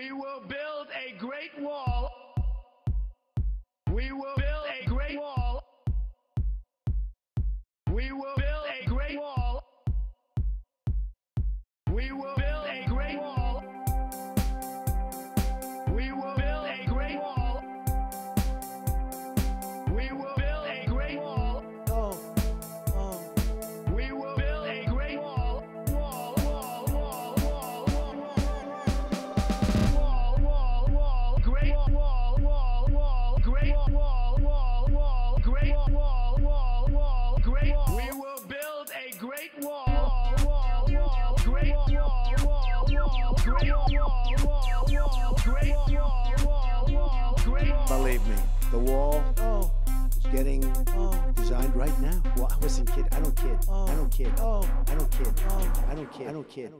We will build a great wall. We will build a great wall. We will build a great wall. We will Believe me, the wall Oh, is getting oh, designed right now. Well, listen, kid, I don't kid. I don't kid. oh, I don't kid. oh. I don't kid. I don't kid.